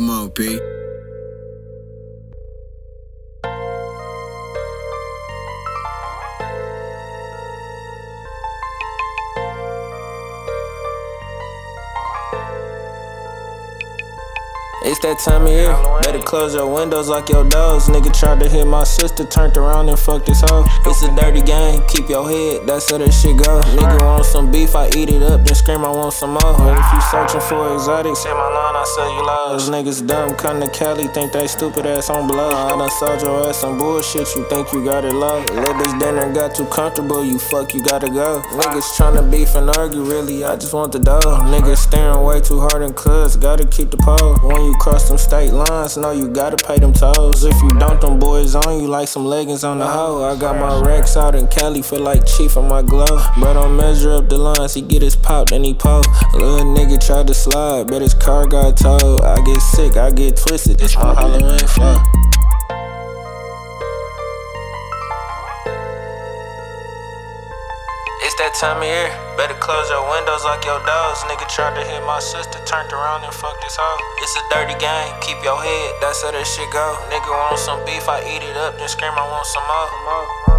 Come on, P. It's that time of year. Better close your windows like your doors. Nigga tried to hit my sister, turned around and fucked this hoe. It's a dirty game, keep your head, that's how that shit go. Nigga want some beef, I eat it up, then scream, I want some more. If you searching for exotics, hit my line, I sell you lows. Niggas dumb, come to Cali, think they stupid ass on blow. I done sold your ass some bullshit, you think you got it low. Little bitch dinner got too comfortable, you fuck, you gotta go. Niggas tryna beef and argue, really, I just want the dough. Niggas staring way too hard and cuz, gotta keep the pole. When you cross them state lines, know you gotta pay them tolls. If you don't, them boys on you like some leggings on the hoe. I got my racks out in Cali, feel like chief on my glove. But don't measure up the lines, he get his pop, then he po. Little nigga tried to slide, but his car got towed. I get sick, I get twisted, this my Halloween flow. That time of year. Better close your windows like your doors. Nigga tried to hit my sister, turned around and fucked this hoe. It's a dirty game, keep your head, that's how that shit go. Nigga want some beef, I eat it up, then scream, I want some more.